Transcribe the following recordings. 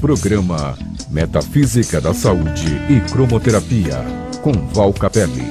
Programa Metafísica da Saúde e Cromoterapia, com Val Capelli.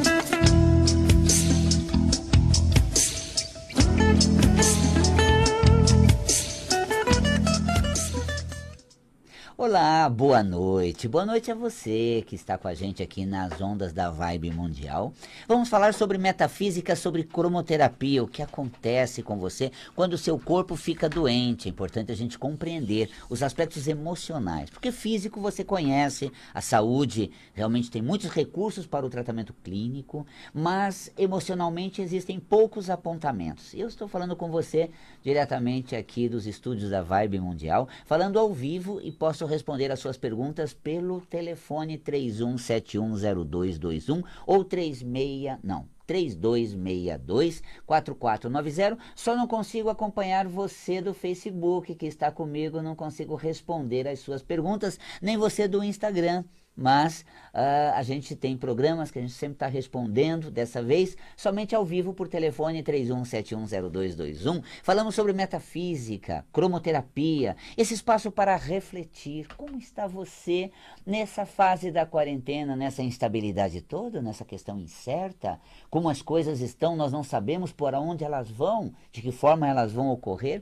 Olá, boa noite. Boa noite a você que está com a gente aqui nas ondas da Vibe Mundial. Vamos falar sobre metafísica, sobre cromoterapia, o que acontece com você quando o seu corpo fica doente. É importante a gente compreender os aspectos emocionais, porque físico você conhece, a saúde realmente tem muitos recursos para o tratamento clínico, mas emocionalmente existem poucos apontamentos. Eu estou falando com você diretamente aqui dos estúdios da Vibe Mundial, falando ao vivo e posso responder as suas perguntas pelo telefone 31710221 ou 36, não, 3262 4490. Só não consigo acompanhar você do Facebook que está comigo, não consigo responder as suas perguntas, nem você do Instagram mas uh, a gente tem programas que a gente sempre está respondendo, dessa vez somente ao vivo por telefone 31710221. Falamos sobre metafísica, cromoterapia, esse espaço para refletir. Como está você nessa fase da quarentena, nessa instabilidade toda, nessa questão incerta? Como as coisas estão, nós não sabemos por onde elas vão, de que forma elas vão ocorrer.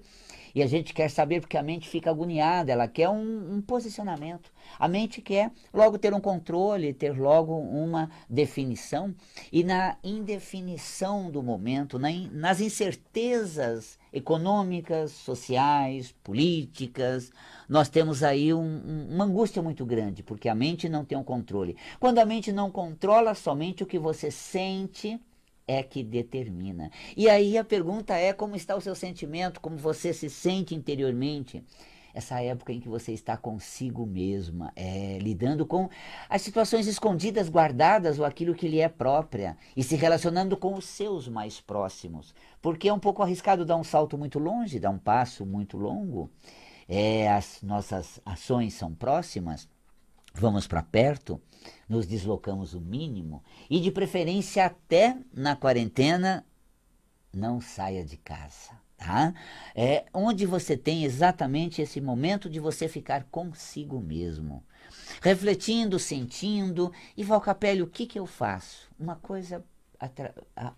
E a gente quer saber porque a mente fica agoniada, ela quer um, um posicionamento. A mente quer logo ter um controle, ter logo uma definição. E na indefinição do momento, na, nas incertezas econômicas, sociais, políticas, nós temos aí um, um, uma angústia muito grande, porque a mente não tem um controle. Quando a mente não controla somente o que você sente, é que determina. E aí a pergunta é como está o seu sentimento, como você se sente interiormente. Essa época em que você está consigo mesma, é, lidando com as situações escondidas, guardadas, ou aquilo que lhe é própria, e se relacionando com os seus mais próximos. Porque é um pouco arriscado dar um salto muito longe, dar um passo muito longo. É, as nossas ações são próximas, vamos para perto, nos deslocamos o mínimo e de preferência até na quarentena não saia de casa, tá? É onde você tem exatamente esse momento de você ficar consigo mesmo, refletindo, sentindo e Valcapelli, o que que eu faço? Uma coisa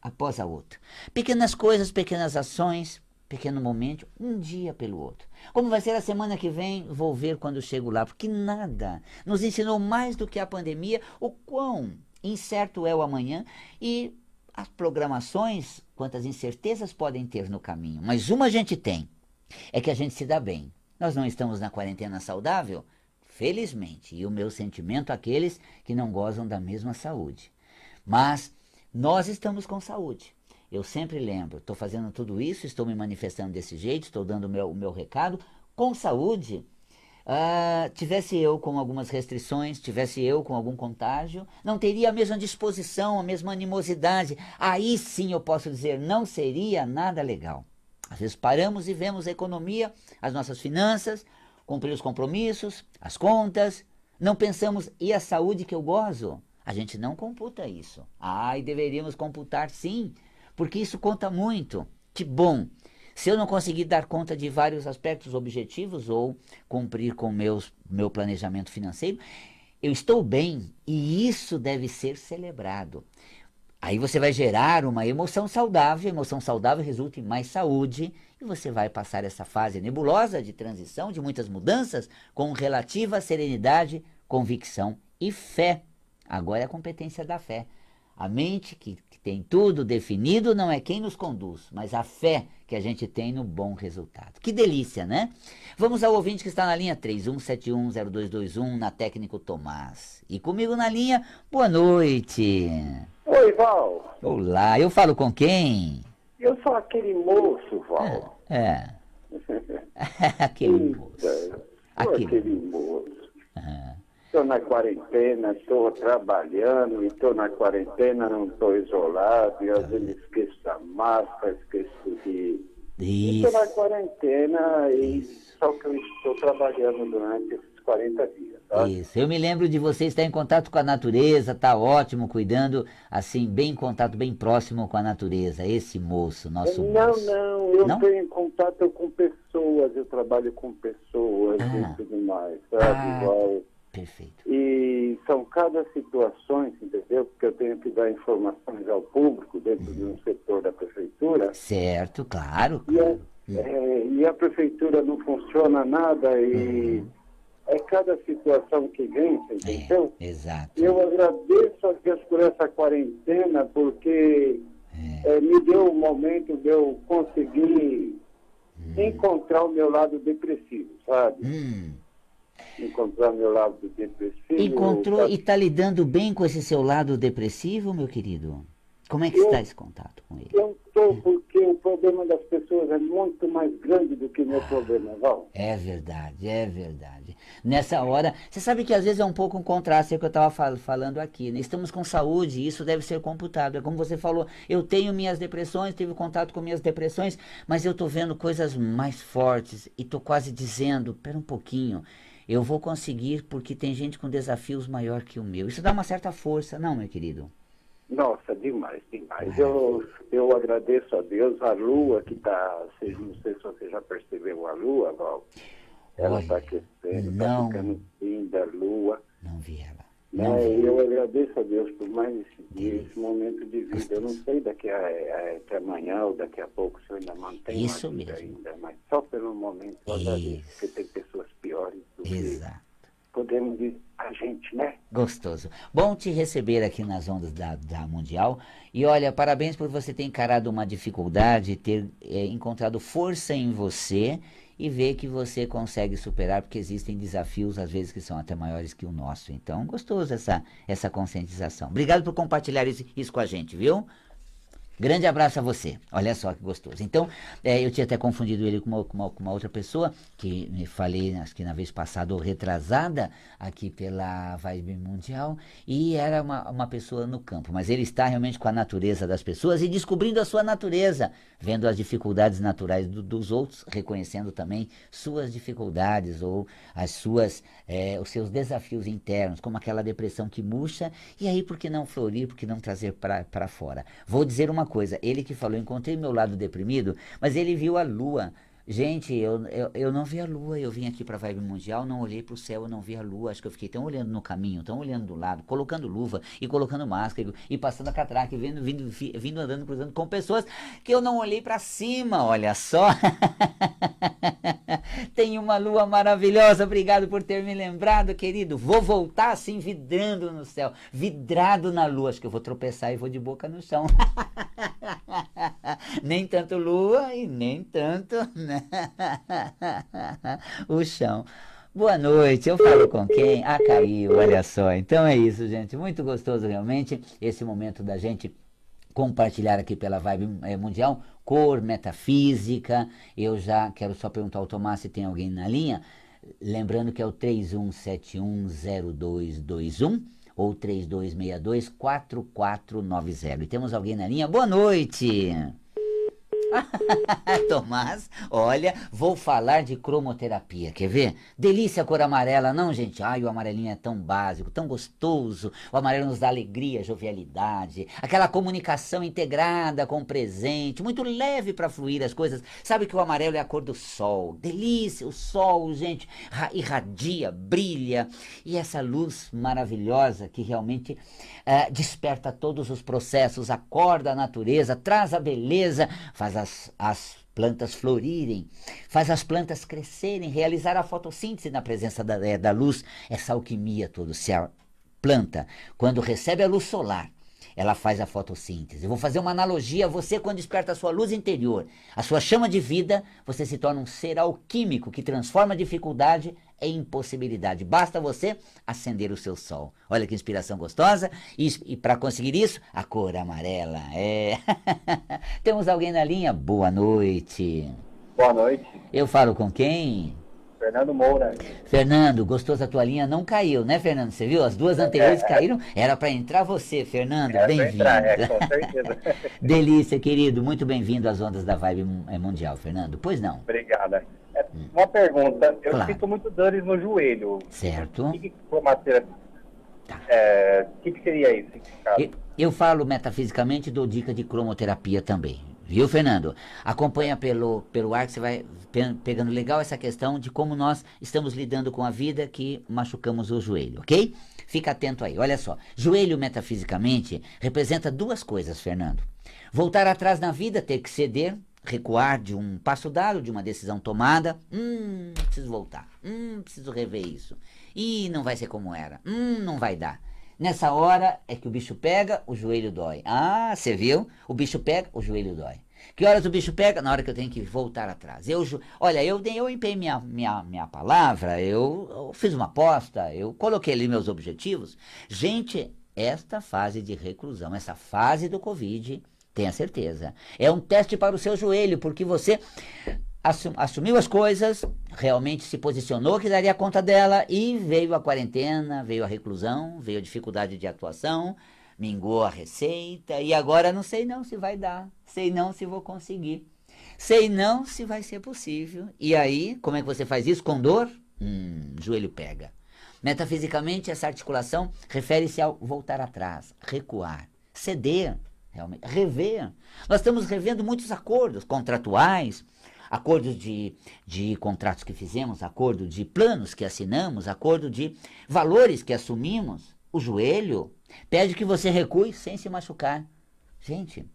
após a outra. Pequenas coisas, pequenas ações, pequeno momento, um dia pelo outro. Como vai ser a semana que vem, vou ver quando chego lá, porque nada nos ensinou mais do que a pandemia o quão incerto é o amanhã e as programações, quantas incertezas podem ter no caminho. Mas uma a gente tem, é que a gente se dá bem. Nós não estamos na quarentena saudável? Felizmente. E o meu sentimento àqueles que não gozam da mesma saúde. Mas nós estamos com saúde. Eu sempre lembro, estou fazendo tudo isso, estou me manifestando desse jeito, estou dando o meu, meu recado com saúde. Uh, tivesse eu com algumas restrições, tivesse eu com algum contágio, não teria a mesma disposição, a mesma animosidade. Aí sim eu posso dizer, não seria nada legal. Às vezes paramos e vemos a economia, as nossas finanças, cumprir os compromissos, as contas, não pensamos, e a saúde que eu gozo? A gente não computa isso. E deveríamos computar sim, porque isso conta muito. Que bom! Se eu não conseguir dar conta de vários aspectos objetivos ou cumprir com meus, meu planejamento financeiro, eu estou bem e isso deve ser celebrado. Aí você vai gerar uma emoção saudável, emoção saudável resulta em mais saúde e você vai passar essa fase nebulosa de transição, de muitas mudanças, com relativa serenidade, convicção e fé. Agora é a competência da fé. A mente que, que, tem tudo definido não é quem nos conduz, mas a fé que a gente tem no bom resultado. Que delícia, né? Vamos ao ouvinte que está na linha 31710221, na técnico Tomás. E comigo na linha, boa noite. Oi, Val. Olá, eu falo com quem? Eu sou aquele moço, Val. É. é. aquele moço. Aquele, aquele moço. Uhum estou na quarentena, estou trabalhando, estou na quarentena, não estou isolado, e às vezes esqueço da máscara, esqueço de. Estou na quarentena e Isso. só que eu estou trabalhando durante esses 40 dias. Sabe? Isso. Eu me lembro de você estar em contato com a natureza, tá ótimo, cuidando, assim, bem em contato, bem próximo com a natureza. Esse moço, nosso não, moço. não, eu Não? tenho contato com pessoas, eu trabalho com pessoas Ah. e tudo mais, sabe? Ah. Igual. Perfeito. E são cada situações, entendeu? Porque eu tenho que dar informações ao público dentro de Uhum. um setor da prefeitura. Certo, claro. E a, Hum. é, e a prefeitura não funciona nada e Uhum. é cada situação que vem, você entendeu? É, exato. Eu agradeço a Deus por essa quarentena, porque É. eh, me deu um momento de eu conseguir encontrar o meu lado depressivo, sabe? Hum. Encontrar meu lado depressivo. Encontrou sabe? e está lidando bem com esse seu lado depressivo, meu querido? Como é que Eu- está esse contato com ele? Eu estou porque o problema das pessoas é muito mais grande do que meu problema, Val. É verdade, é verdade. Nessa hora, você sabe que às vezes é um pouco um contraste é o que eu estava falando aqui. Né? Estamos com saúde e isso deve ser computado. É como você falou, eu tenho minhas depressões, tive contato com minhas depressões, mas eu estou vendo coisas mais fortes e estou quase dizendo, pera um pouquinho, eu vou conseguir porque tem gente com desafios maior que o meu. Isso dá uma certa força, não, meu querido? Nossa, demais, demais. Eu, eu agradeço a Deus, a lua que está, não sei se você já percebeu a lua, Val. Ela está aquecendo, está ficando linda a lua. Não vi ela. Não Né? vi. Eu agradeço a Deus por mais esse dia, esse momento de vida. Eu não sei daqui a, a- que amanhã ou daqui a pouco se eu ainda mantenho Isso mesmo. ainda, mas só pelo momento eu Isso tem pessoas piores do que Exato. podemos dizer a gente, né? Gostoso. Bom te receber aqui nas ondas da, da Mundial. E olha, parabéns por você ter encarado uma dificuldade, ter eh, encontrado força em você e ver que você consegue superar, porque existem desafios, às vezes, que são até maiores que o nosso. Então, gostoso essa, essa conscientização. Obrigado por compartilhar isso, isso com a gente, viu? Grande abraço a você. Olha só que gostoso. Então, eh, eu tinha até confundido ele com uma, com uma- com uma outra pessoa, que me falei, acho que na vez passada ou retrasada, aqui pela Vibe Mundial, e era uma, uma pessoa no campo. Mas ele está realmente com a natureza das pessoas e descobrindo a sua natureza, vendo as dificuldades naturais do- dos outros, reconhecendo também suas dificuldades ou as suas, eh, os seus desafios internos, como aquela depressão que murcha, e aí por que não florir, por que não trazer para fora? Vou dizer uma coisa, ele que falou, encontrei meu lado deprimido, mas ele viu a lua. Gente, eu, eu, eu não vi a lua, eu vim aqui para Vibe Mundial, não olhei para o céu, eu não vi a lua, acho que eu fiquei tão olhando no caminho, tão olhando do lado, colocando luva e colocando máscara e, passando a catraca e vindo, vindo, vi- vindo andando, cruzando com pessoas que eu não olhei para cima, olha só. Tem uma lua maravilhosa, obrigado por ter me lembrado, querido. Vou voltar assim, vidrando no céu, vidrado na lua. Acho que eu vou tropeçar e vou de boca no chão. nem tanto lua e nem tanto né? o chão. Boa noite, eu falo com quem? Ah, caiu, olha só. Então é isso, gente. Muito gostoso realmente esse momento da gente compartilhar aqui pela Vibe eh, Mundial, cor, metafísica. Eu já quero só perguntar ao Tomás se tem alguém na linha. Lembrando que é o 31710221 ou 3262-4490. E temos alguém na linha? Boa noite! Tomás, olha, vou falar de cromoterapia, quer ver? Delícia a cor amarela, não, gente? Ai, o amarelinho é tão básico, tão gostoso. O amarelo nos dá alegria, jovialidade, aquela comunicação integrada com o presente, muito leve para fluir as coisas. Sabe que o amarelo é a cor do sol. Delícia, o sol, gente, ra- irradia, brilha. E essa luz maravilhosa que realmente eh, desperta todos os processos, acorda a natureza, traz a beleza, faz as, as plantas florirem, faz as plantas crescerem, realizar a fotossíntese na presença da, eh, da luz, essa alquimia toda. Se a planta, quando recebe a luz solar, ela faz a fotossíntese. Eu vou fazer uma analogia. Você, quando desperta a sua luz interior, a sua chama de vida, você se torna um ser alquímico que transforma a dificuldade em impossibilidade. Basta você acender o seu sol. Olha que inspiração gostosa. E, e para conseguir isso, a cor amarela. É. Temos alguém na linha? Boa noite. Boa noite, Eu falo com quem? Fernando Moura. Fernando, gostoso a tua linha não caiu, né, Fernando? Você viu? As duas anteriores É. caíram. Era para entrar você, Fernando. É, Bem-vindo. é, com certeza. Delícia, querido. Muito bem-vindo às ondas da Vibe eh, Mundial, Fernando. Pois não. Obrigada. Uma pergunta. Eu Claro. sinto muito dores no joelho. Certo? O que, que Tá. É, o que, seria isso? Eu, eu falo metafisicamente, dou dica de cromoterapia também. Viu, Fernando? Acompanha pelo, pelo ar que você vai pe- pegando legal essa questão de como nós estamos lidando com a vida que machucamos o joelho, ok? Fica atento aí, olha só. Joelho, metafisicamente, representa duas coisas, Fernando. Voltar atrás na vida, ter que ceder, recuar de um passo dado, de uma decisão tomada. Hum, preciso voltar. Hum, preciso rever isso. Ih, não vai ser como era. Hum, não vai dar. Nessa hora é que o bicho pega, o joelho dói. Ah, você viu? O bicho pega, o joelho dói. Que horas o bicho pega? Na hora que eu tenho que voltar atrás. Eu, olha, eu, eu empenhei minha, minha, minha palavra, eu, eu fiz uma aposta, eu coloquei ali meus objetivos. Gente, esta fase de reclusão, essa fase do Covid, tenha certeza, é um teste para o seu joelho, porque você assu- assumiu as coisas, realmente se posicionou que daria conta dela e veio a quarentena, veio a reclusão, veio a dificuldade de atuação, mingou a receita e agora não sei não se vai dar, sei não se vou conseguir, sei não se vai ser possível. E aí, como é que você faz isso? Com dor? Hum, joelho pega. Metafisicamente, essa articulação refere-se ao voltar atrás, recuar, ceder, realmente, rever. Nós estamos revendo muitos acordos contratuais, acordos de, de contratos que fizemos, acordo de planos que assinamos, acordo de valores que assumimos. O joelho pede que você recue sem se machucar. Gente,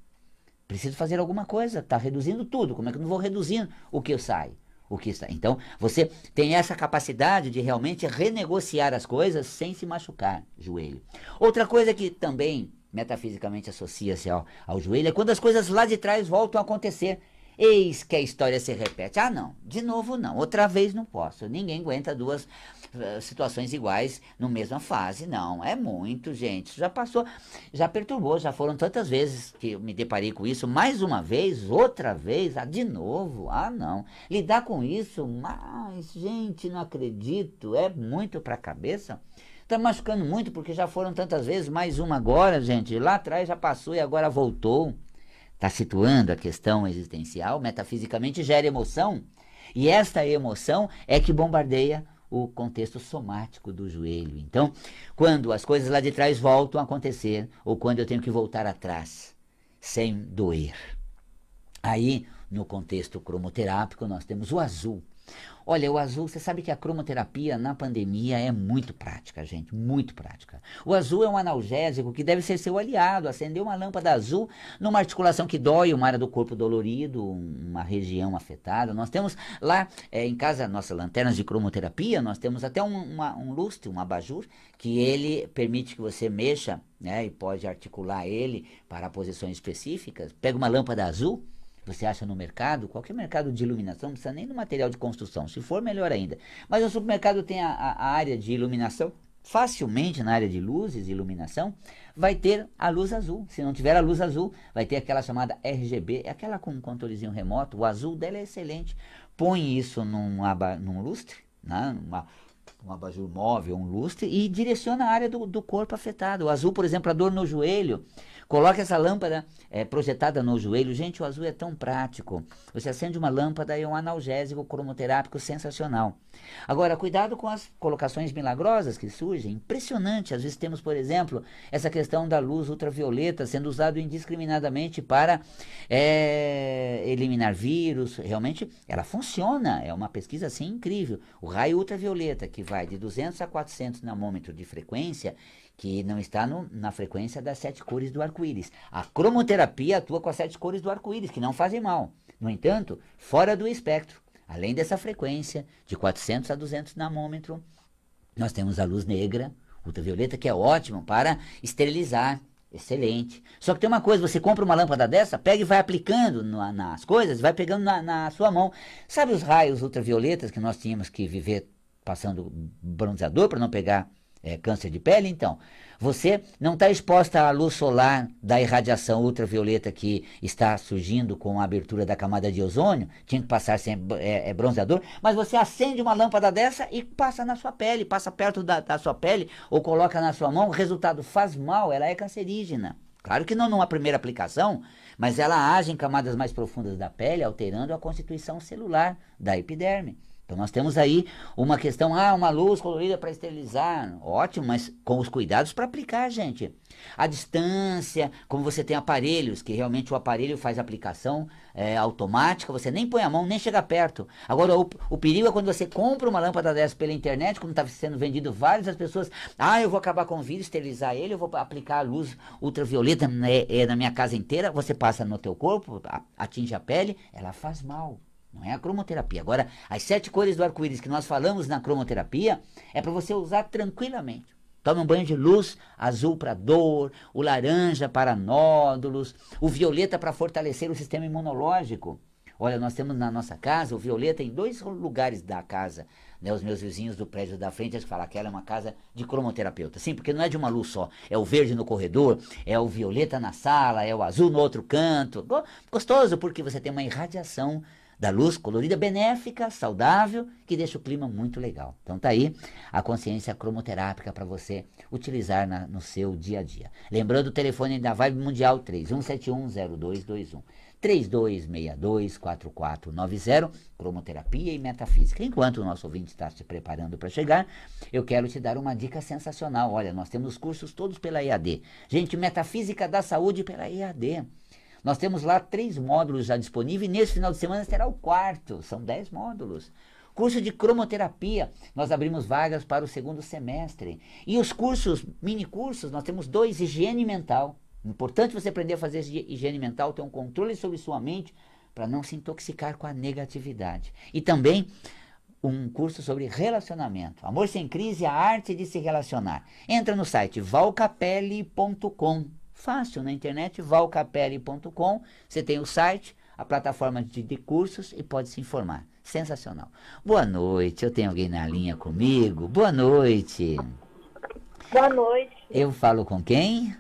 preciso fazer alguma coisa, está reduzindo tudo. Como é que eu não vou reduzindo o que sai? O que está. Então, você tem essa capacidade de realmente renegociar as coisas sem se machucar, joelho. Outra coisa que também metafisicamente associa-se ao, ao joelho é quando as coisas lá de trás voltam a acontecer. Eis que a história se repete. Ah, não, de novo não, outra vez não posso. Ninguém aguenta duas eh, situações iguais na mesma fase, não. É muito, gente. Isso Já passou, já perturbou, já foram tantas vezes que eu me deparei com isso. Mais uma vez, outra vez, ah, de novo. Ah, não. Lidar com isso, mas, gente, não acredito. É muito pra cabeça. Tá machucando muito porque já foram tantas vezes, mais uma agora, gente. Lá atrás já passou e agora voltou está situando a questão existencial, metafisicamente gera emoção, e esta emoção é que bombardeia o contexto somático do joelho. Então, quando as coisas lá de trás voltam a acontecer, ou quando eu tenho que voltar atrás, sem doer. Aí, no contexto cromoterápico, nós temos o azul. Olha, o azul, você sabe que a cromoterapia na pandemia é muito prática, gente, muito prática. O azul é um analgésico que deve ser seu aliado. Acender uma lâmpada azul numa articulação que dói, uma área do corpo dolorido, uma região afetada. Nós temos lá é, em casa, nossas lanternas de cromoterapia, nós temos até um, uma, um lustre, um abajur, que ele permite que você mexa né, e pode articular ele para posições específicas. Pega uma lâmpada azul, você acha no mercado, qualquer mercado de iluminação, não precisa nem do material de construção, se for melhor ainda. Mas o supermercado tem a, a, área de iluminação, facilmente na área de luzes e iluminação, vai ter a luz azul. Se não tiver a luz azul, vai ter aquela chamada RGB, é aquela com um controlezinho remoto, o azul dela é excelente. Põe isso num, num lustre, né, um abajur móvel, um lustre, e direciona a área do, do corpo afetado. O azul, por exemplo, a dor no joelho, Coloca essa lâmpada é, projetada no joelho. Gente, o azul é tão prático. Você acende uma lâmpada e é um analgésico cromoterápico sensacional. Agora, cuidado com as colocações milagrosas que surgem. Impressionante. Às vezes temos, por exemplo, essa questão da luz ultravioleta sendo usado indiscriminadamente para é, eliminar vírus. Realmente, ela funciona. É uma pesquisa assim incrível. O raio ultravioleta, que vai de 200 a 400 nanômetros de frequência, que não está no, na frequência das sete cores do arco-íris. A cromoterapia atua com as sete cores do arco-íris, que não fazem mal. No entanto, fora do espectro, além dessa frequência de 400 a 200 nanômetros, nós temos a luz negra, ultravioleta, que é ótimo para esterilizar. Excelente. Só que tem uma coisa, você compra uma lâmpada dessa, pega e vai aplicando na, nas coisas, vai pegando na, na sua mão. Sabe os raios ultravioletas que nós tínhamos que viver passando bronzeador para não pegar é, câncer de pele, então, você não está exposta à luz solar da irradiação ultravioleta que está surgindo com a abertura da camada de ozônio, tinha que passar sem é, é, bronzeador, mas você acende uma lâmpada dessa e passa na sua pele, passa perto da, da sua pele ou coloca na sua mão, o resultado faz mal, ela é cancerígena. Claro que não numa primeira aplicação, mas ela age em camadas mais profundas da pele, alterando a constituição celular da epiderme. Então nós temos aí uma questão, ah, uma luz colorida para esterilizar, ótimo, mas com os cuidados para aplicar, gente. A distância, como você tem aparelhos, que realmente o aparelho faz aplicação é, automática, você nem põe a mão, nem chega perto. Agora, o, o perigo é quando você compra uma lâmpada dessa pela internet, como está sendo vendido vários, as pessoas, ah, eu vou acabar com o vírus, esterilizar ele, eu vou aplicar a luz ultravioleta é, é, na minha casa inteira, você passa no teu corpo, atinge a pele, ela faz mal. Não é a cromoterapia. Agora, as sete cores do arco-íris que nós falamos na cromoterapia é para você usar tranquilamente. Tome um banho de luz azul para dor, o laranja para nódulos, o violeta para fortalecer o sistema imunológico. Olha, nós temos na nossa casa o violeta em dois lugares da casa. Né, os meus vizinhos do prédio da frente eles falam que ela é uma casa de cromoterapeuta. Sim, porque não é de uma luz só. É o verde no corredor, é o violeta na sala, é o azul no outro canto. Gostoso, porque você tem uma irradiação da luz colorida benéfica, saudável, que deixa o clima muito legal. Então tá aí a consciência cromoterápica para você utilizar na, no seu dia a dia. Lembrando o telefone da Vibe Mundial 31710221. 3262-4490, cromoterapia e metafísica. Enquanto o nosso ouvinte está se preparando para chegar, eu quero te dar uma dica sensacional. Olha, nós temos cursos todos pela EAD. Gente, metafísica da saúde pela EAD. Nós temos lá três módulos já disponíveis e nesse final de semana será o quarto, são dez módulos. Curso de cromoterapia, nós abrimos vagas para o segundo semestre. E os cursos, mini cursos, nós temos dois, higiene mental. Importante você aprender a fazer higiene mental, ter um controle sobre sua mente para não se intoxicar com a negatividade. E também um curso sobre relacionamento. Amor sem crise, a arte de se relacionar. Entra no site valcapelli.com Fácil, na internet, valcapelli.com, você tem o site, a plataforma de, de cursos e pode se informar. Sensacional. Boa noite, eu tenho alguém na linha comigo. Boa noite. Boa noite. Eu falo com quem?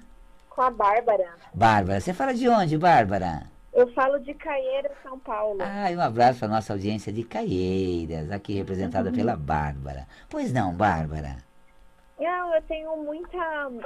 Com a Bárbara. Bárbara, você fala de onde, Bárbara? Eu falo de Caieiras, São Paulo. Ah, e um abraço para nossa audiência de Caieiras, aqui representada uhum. pela Bárbara. Pois não, Bárbara? Não, eu tenho muita.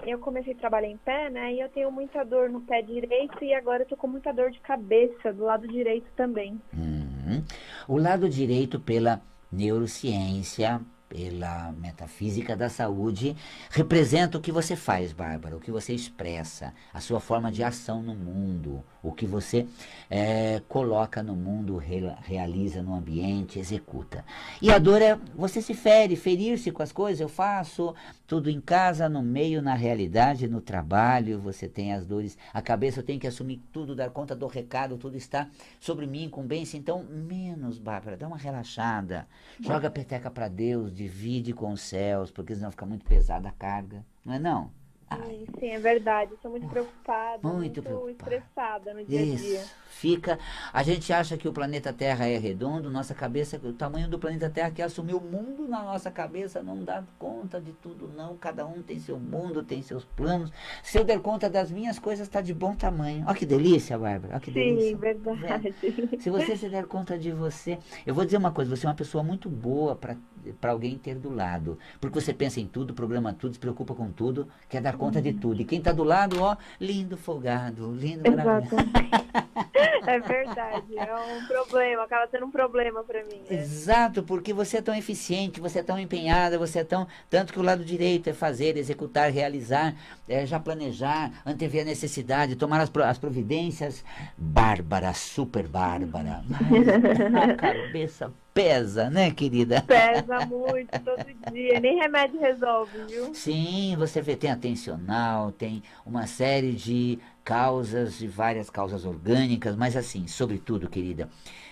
Eu comecei a trabalhar em pé, né? E eu tenho muita dor no pé direito e agora eu tô com muita dor de cabeça do lado direito também. Uhum. O lado direito, pela neurociência, pela metafísica da saúde, representa o que você faz, Bárbara, o que você expressa, a sua forma de ação no mundo, o que você é, coloca no mundo, re, realiza no ambiente, executa. E a dor é você se fere, ferir-se com as coisas. Eu faço tudo em casa, no meio, na realidade, no trabalho. Você tem as dores, a cabeça eu tenho que assumir tudo, dar conta do recado, tudo está sobre mim, incumbência. Então, menos, Bárbara, dá uma relaxada, joga a peteca para Deus, divide com os céus, porque senão fica muito pesada a carga. Não é não? Sim, sim, é verdade. Estou muito preocupada, muito, muito preocupada. estressada no dia Isso. a dia. Fica. A gente acha que o planeta Terra é redondo, nossa cabeça, o tamanho do planeta Terra que assumiu o mundo na nossa cabeça não dá conta de tudo, não. Cada um tem seu mundo, tem seus planos. Se eu der conta das minhas coisas, está de bom tamanho. Olha que delícia, Bárbara. Olha que sim, delícia. verdade. É. Se você se der conta de você. Eu vou dizer uma coisa, você é uma pessoa muito boa para para alguém ter do lado. Porque você pensa em tudo, programa tudo, se preocupa com tudo, quer dar conta de tudo. E quem está do lado, ó, lindo, folgado, lindo, maravilhoso. é verdade, é um problema, acaba sendo um problema para mim. Né? Exato, porque você é tão eficiente, você é tão empenhada, você é tão. Tanto que o lado direito é fazer, executar, realizar, é, já planejar, antever a necessidade, tomar as, as providências. Bárbara, super bárbara. Mas a cabeça pesa, né, querida? Pesa muito, todo dia. Nem remédio resolve, viu? Sim, você vê, tem atencional, tem uma série de causas, de várias causas orgânicas, mas assim, sobretudo, querida,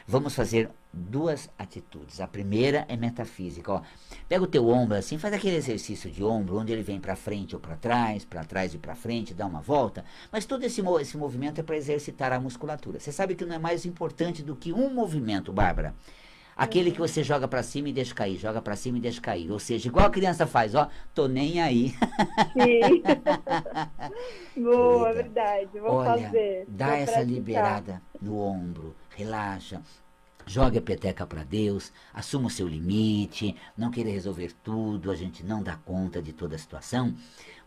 vamos fazer duas atitudes. A primeira é metafísica, ó. Pega o teu ombro assim, faz aquele exercício de ombro, onde ele vem para frente ou para trás, para trás e para frente, dá uma volta, mas todo esse, esse movimento é para exercitar a musculatura. Você sabe que não é mais importante do que um movimento, Bárbara. Aquele que você joga para cima e deixa cair, joga para cima e deixa cair. Ou seja, igual a criança faz, ó, tô nem aí. Sim. Boa, verdade. Vou Olha, fazer. Dá Vou essa praticar. liberada no ombro, relaxa. Joga a peteca para Deus, assuma o seu limite, não querer resolver tudo, a gente não dá conta de toda a situação,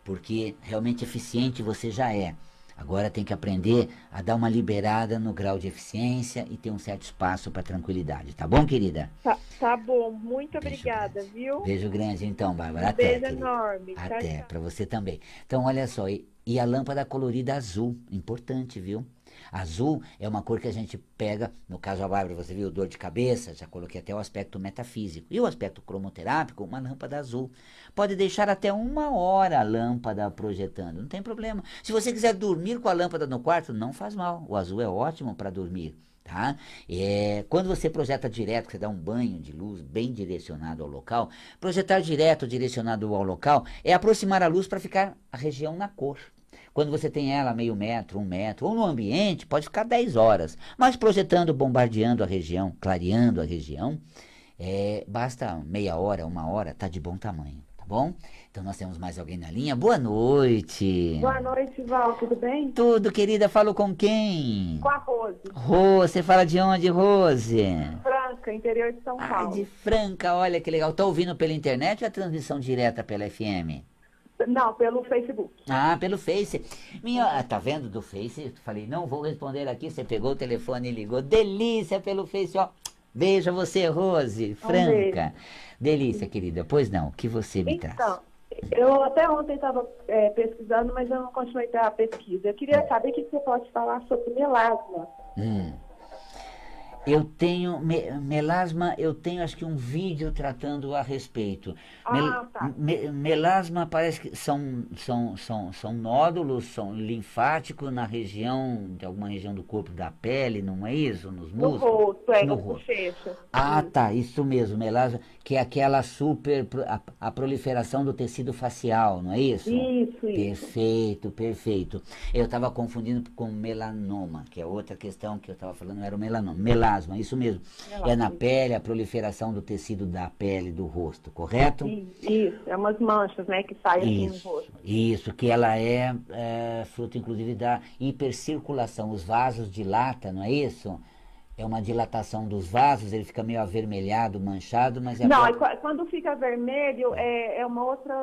porque realmente eficiente você já é. Agora tem que aprender a dar uma liberada no grau de eficiência e ter um certo espaço para tranquilidade. Tá bom, querida? Tá, tá bom, muito Beijo obrigada, grande. viu? Beijo grande, então, Bárbara. Um Até. beijo querida. enorme. Até, para você também. Então, olha só, e, e a lâmpada colorida azul, importante, viu? Azul é uma cor que a gente pega, no caso a Bárbara, você viu, dor de cabeça, já coloquei até o aspecto metafísico. E o aspecto cromoterápico, uma lâmpada azul. Pode deixar até uma hora a lâmpada projetando, não tem problema. Se você quiser dormir com a lâmpada no quarto, não faz mal. O azul é ótimo para dormir. Tá? É, quando você projeta direto, você dá um banho de luz bem direcionado ao local, projetar direto direcionado ao local é aproximar a luz para ficar a região na cor. Quando você tem ela a meio metro, um metro, ou no ambiente, pode ficar 10 horas. Mas projetando, bombardeando a região, clareando a região, é, basta meia hora, uma hora, tá de bom tamanho, tá bom? Então nós temos mais alguém na linha. Boa noite. Boa noite, Val, tudo bem? Tudo, querida, falo com quem? Com a Rose, Rose, você fala de onde, Rose? Franca, interior de São Ah, Paulo. de Franca, olha que legal. Tá ouvindo pela internet ou é transmissão direta pela FM? Não, pelo Facebook. Ah, pelo Face. Minha, ah, tá vendo do Face? Falei, não vou responder aqui. Você pegou o telefone e ligou. Delícia pelo Face, ó. Beijo a você, Rose, Franca. Delícia, querida. Pois não, o que você me traz? Então, eu até ontem estava pesquisando, mas eu não continuei a pesquisa. Eu queria saber o que você pode falar sobre melasma. Hum. Eu tenho me- melasma, eu tenho acho que um vídeo tratando a respeito. Ah, tá. me- melasma parece que são, são, são, são nódulos, são linfáticos na região, de alguma região do corpo da pele, não é isso? Nos No músculos? rosto, é, No no rosto. Ah, tá, isso mesmo, melasma, que é aquela super, a, a proliferação do tecido facial, não é isso? Isso, isso. Perfeito, perfeito. Eu estava confundindo com melanoma, que é outra questão que eu estava falando, era o melanoma. Melasma, isso mesmo. É na pele, a proliferação do tecido da pele, do rosto, correto? Isso, é umas manchas, né, que saem assim no Isso, rosto. isso, que ela é, é fruto, inclusive, da hipercirculação. Os vasos dilata, não é isso? É uma dilatação dos vasos, ele fica meio avermelhado, manchado, mas é Não, quando fica vermelho, é, é uma outra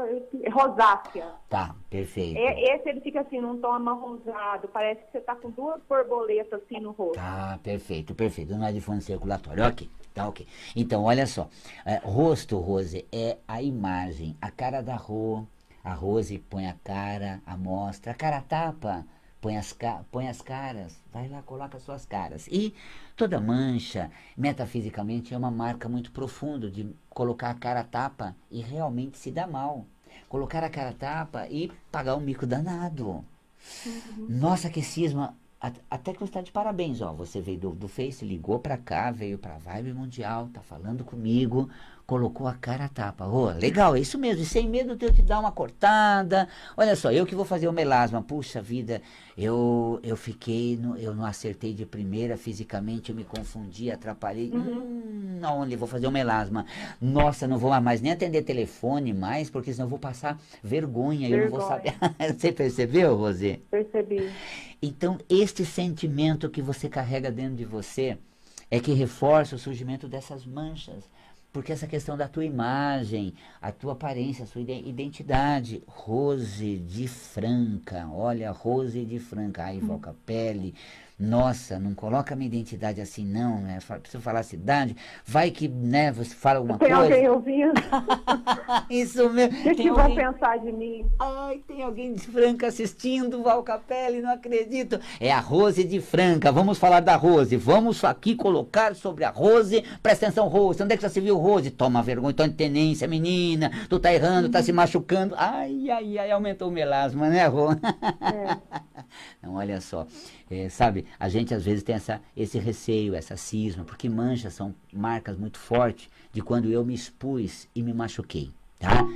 é rosácea. Tá, perfeito. É, esse ele fica assim, num tom amarronzado, parece que você tá com duas borboletas assim no rosto. Tá, perfeito, perfeito. Não é de fundo circulatório. Ok, tá ok. Então, olha só. É, rosto, Rose, é a imagem, a cara da Rô. A Rose põe a cara, a mostra, a cara tapa, põe as, põe as caras. Vai lá, coloca as suas caras. E toda mancha, metafisicamente, é uma marca muito profunda de colocar a cara tapa e realmente se dá mal. Colocar a cara tapa e pagar um mico danado. Nossa, que cisma. A- Até que você está de parabéns, ó. Você veio do, do Face, ligou pra cá, veio pra Vibe Mundial, tá falando comigo, colocou a cara a tapa. Ô, legal, é isso mesmo. E sem medo de eu te dar uma cortada. Olha só, eu que vou fazer o melasma. Puxa vida, eu, eu fiquei, no- eu não acertei de primeira fisicamente, eu me confundi, atrapalhei. Hum, aonde vou fazer o melasma? Nossa, não vou mais nem atender telefone mais, porque senão eu vou passar vergonha. Eu não vou saber. Vergonha. Você percebeu, Rosê? Percebi. Então, este sentimento que você carrega dentro de você é que reforça o surgimento dessas manchas. Porque essa questão da tua imagem, a tua aparência, a sua ide- identidade. Rose de Franca. Olha, Rose de Franca. Ai, Valca Pele. Nossa, não coloca minha identidade assim, não. Né? Preciso falar a cidade. Vai que né, você fala alguma Tem coisa. alguém ouvindo? Isso mesmo. O que, Tem que vão alguém- pensar de mim? Ai, tem alguém de Franca assistindo, Val Capelli, não acredito. É a Rose de Franca, vamos falar da Rose. Vamos aqui colocar sobre a Rose. Presta atenção, Rose, onde é que se viu Rose? Toma vergonha, tua tenência, menina. Tu tá errando, tá se machucando. Ai, ai, ai, aumentou o melasma, né, Rô? Não, olha só, é, sabe, a gente às vezes tem essa, esse receio, essa cisma, porque manchas são marcas muito fortes de quando eu me expus e me machuquei, tá?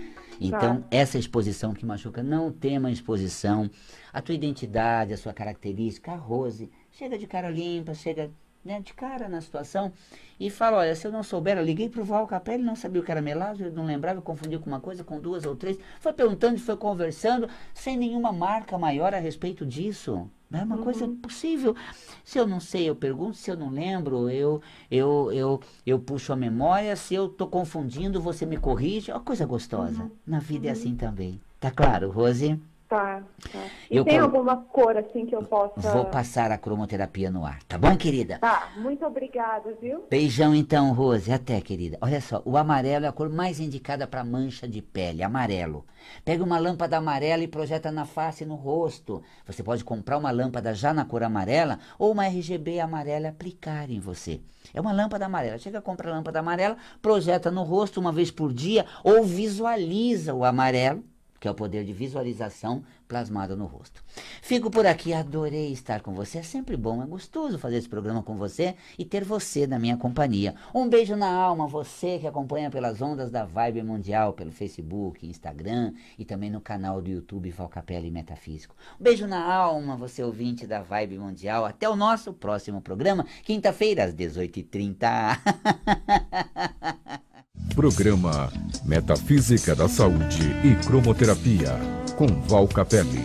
Então, essa exposição que machuca, não tema exposição, a tua identidade, a sua característica, a Rose, chega de cara limpa, chega né, de cara na situação e fala, olha, se eu não souber, eu liguei pro Val Capelli, não sabia o que era melasma, eu não lembrava, eu confundi com uma coisa, com duas ou três, foi perguntando, foi conversando, sem nenhuma marca maior a respeito disso. É uma coisa possível. Se eu não sei, eu pergunto. Se eu não lembro, eu eu eu, eu puxo a memória. Se eu estou confundindo, você me corrige. É uma coisa gostosa. Na vida é assim também. Tá claro, Rose? Tá, tá. E Eu tem colo- alguma cor assim que eu possa. Vou passar a cromoterapia no ar, tá bom, querida? Tá, muito obrigada, viu? Beijão então, Rose. Até, querida. Olha só, o amarelo é a cor mais indicada para mancha de pele, amarelo. Pega uma lâmpada amarela e projeta na face e no rosto. Você pode comprar uma lâmpada já na cor amarela ou uma RGB amarela e aplicar em você. É uma lâmpada amarela. Chega, compra a lâmpada amarela, projeta no rosto uma vez por dia ou visualiza o amarelo que é o poder de visualização plasmado no rosto. Fico por aqui, adorei estar com você. É sempre bom, é gostoso fazer esse programa com você e ter você na minha companhia. Um beijo na alma, você que acompanha pelas ondas da Vibe Mundial, pelo Facebook, Instagram e também no canal do YouTube Valcapelli Metafísico. Um beijo na alma, você ouvinte da Vibe Mundial. Até o nosso próximo programa, quinta-feira, às 18h30. Programa Metafísica da Saúde e Cromoterapia, com Val Capelli.